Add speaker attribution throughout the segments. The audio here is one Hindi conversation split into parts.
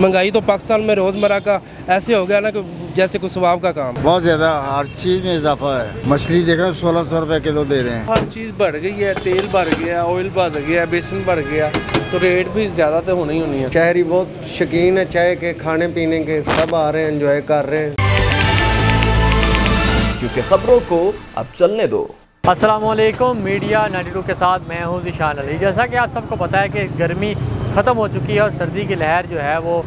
Speaker 1: महँगाई तो पाकिस्तान में रोज़मर्रा का ऐसे हो गया ना कि जैसे कुछ स्वाब का काम।
Speaker 2: बहुत ज़्यादा हर चीज़ में इजाफा है। मछली देख रहे हैं सोलह सौ रुपए किलो दे रहे हैं।
Speaker 3: हर चीज़ बढ़ गई है तेल बढ़ गया ऑयल बढ़ गया बेसन बढ़ गया तो रेट भी ज़्यादा तो होनी ही होनी है।
Speaker 4: शहरी बहुत शौकीन है चाय के खाने पीने के सब आ रहे हैं इंजॉय कर रहे हैं।
Speaker 5: क्योंकि खबरों को अब चलने दो।
Speaker 6: असलम मीडिया 92 के साथ मैं हूँ जिशान अली। जैसा कि आप सबको पता है कि गर्मी ख़त्म हो चुकी है और सर्दी की लहर जो है वो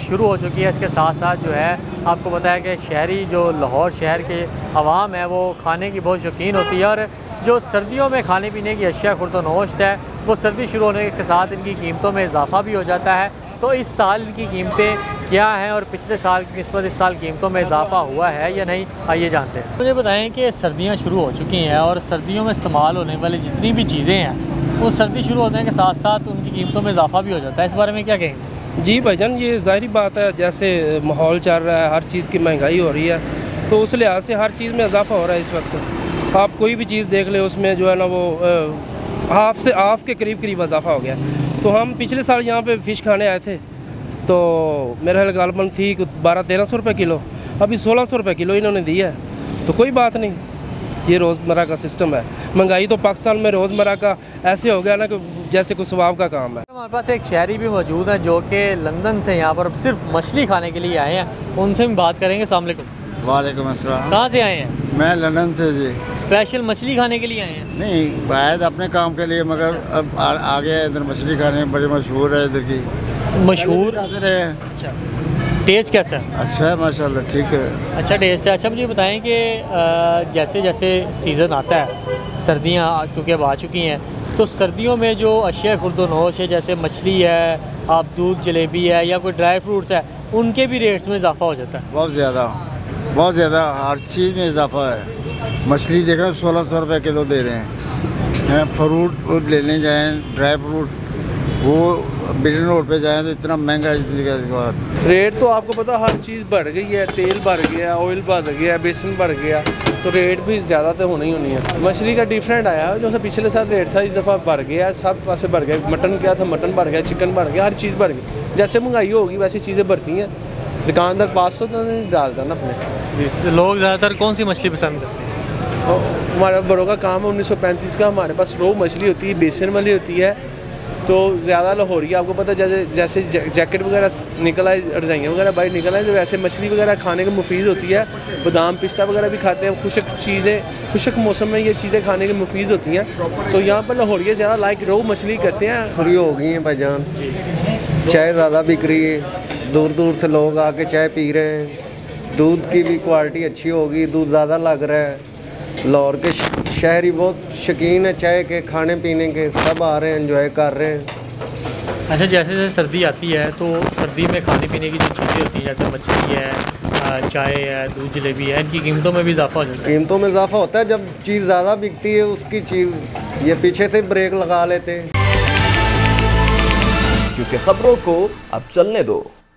Speaker 6: शुरू हो चुकी है। इसके साथ साथ जो है, आपको पता है कि शहरी जो लाहौर शहर के आवाम है, वो खाने की बहुत शौकीन होती है और जो सर्दियों में खाने पीने की अशिया खुरदनोश्त है, वो सर्दी शुरू होने के साथ इनकी कीमतों में इजाफा भी हो जाता है। तो इस साल इनकी कीमतें क्या हैं और पिछले साल की नस्बत इस साल कीमतों में इजाफा हुआ है या नहीं, आइए जानते हैं। मुझे बताएँ कि सर्दियाँ शुरू हो चुकी हैं और सर्दियों में इस्तेमाल होने वाली जितनी भी चीज़ें हैं वो सर्दी शुरू होने के साथ साथ उनकी कीमतों में इजाफा भी हो जाता है। इस बारे में क्या कहेंगे?
Speaker 1: जी भाईजान ये ज़ाहिर बात है, जैसे माहौल चल रहा है, हर चीज़ की महँगाई हो रही है तो उस लिहाज से हर चीज़ में इजाफा हो रहा है इस वक्त। आप कोई भी चीज़ देख ले, उसमें जो है ना वो हाफ़ से, हाफ़ के करीब करीब इजाफा हो गया। तो हम पिछले साल यहाँ पे फ़िश खाने आए थे तो मेरा ख्याल गालबन थी बारह तेरह सौ रुपये किलो, अभी सोलह सौ रुपये किलो इन्होंने दिया है तो कोई बात नहीं। ये रोज़मर्रा का सिस्टम है। महँगाई तो पाकिस्तान में रोज़मर्रा का ऐसे हो गया ना कि जैसे कोई स्वाब का काम है।
Speaker 6: हमारे पास एक शहरी भी मौजूद है जो कि लंदन से यहाँ पर सिर्फ़ मछली खाने के लिए आए हैं। उनसे भी बात करेंगे। सामने
Speaker 2: वालेकुम। अस्सलाम।
Speaker 6: कहाँ से आए हैं?
Speaker 2: मैं लंदन से जी।
Speaker 6: स्पेशल मछली खाने के लिए आए हैं?
Speaker 2: नहीं शायद अपने काम के लिए मगर अब आ, आ गया इधर मछली खाने बड़ी मशहूर है इधर की।
Speaker 6: मशहूर?
Speaker 2: रहे हैं।
Speaker 6: अच्छा। टेस्ट कैसा? है
Speaker 2: अच्छा है माशाल्लाह ठीक है।
Speaker 6: अच्छा टेस्ट है। अच्छा मुझे बताएँ कि जैसे जैसे सीज़न आता है सर्दियाँ क्योंकि अब आ चुकी हैं तो सर्दियों में जो अशिया खुर्दनोश है जैसे मछली है आप दूध जलेबी है या कोई ड्राई फ्रूट्स है उनके भी रेट्स में इजाफा हो जाता है?
Speaker 2: बहुत ज़्यादा बहुत ज़्यादा हर चीज़ में इजाफा है। मछली देख रहे सोलह सौ रुपये किलो दे रहे हैं। फ्रूट लेने जाएँ ड्राई फ्रूट वो बिलियन रोड पे जाए तो इतना महँगा है
Speaker 3: रेट तो आपको पता हर चीज़ बढ़ गई है तेल बढ़ गया ऑयल बढ़ गया बेसन बढ़ गया तो रेट भी ज़्यादा तो होनी ही होनी है। मछली का डिफरेंट आया है जो पिछले साल रेट था इस दफ़ा बढ़ गया सब पासे बढ़ गया। मटन क्या था? मटन बढ़ गया चिकन बढ़ गया हर चीज़ बढ़ गई। जैसे महँगाई होगी वैसी चीज़ें बढ़ती हैं। दुकानदार पास तो नहीं डालता ना अपने।
Speaker 6: जी तो लोग ज़्यादातर कौन सी मछली पसंद करते हैं?
Speaker 3: हमारा बड़ों का काम है उन्नीस सौ पैंतीस का। हमारे पास रो मछली होती है बेसन वाली होती है तो ज़्यादा लाहौरी आपको पता जैसे जैसे जैकेट वगैरह निकल आए, रजाइयाँ वगैरह बाहर निकल आए तो वैसे मछली वगैरह खाने को मुफीद होती है। बादाम पिस्ता वगैरह भी खाते हैं, खुशक चीज़ें खुशक मौसम में ये चीज़ें खाने की मुफीद होती हैं। तो यहाँ पर लाहौरिया ज़्यादा लाइक रो मछली करते हैं।
Speaker 4: फ्री हो गई हैं भाईजान चाय ज़्यादा बिक रही है। दूर दूर से लोग आके चाय पी रहे हैं। दूध की भी क्वालिटी अच्छी होगी, दूध ज़्यादा लग रहा है। लाहौर के शहरी बहुत शौकीन है चाय के खाने पीने के सब आ रहे हैं एंजॉय कर रहे हैं।
Speaker 6: अच्छा जैसे जैसे सर्दी आती है तो सर्दी में खाने पीने की जो चीज़ें होती हैं जैसे मछली है चाय है दूध जलेबी है इनकी कीमतों में भी इजाफा हो जाता है।
Speaker 4: कीमतों में इजाफा होता है जब चीज़ ज़्यादा बिकती है उसकी चीज़ ये पीछे से ब्रेक लगा लेते हैं।
Speaker 5: क्योंकि खबरों को अब चलने दो।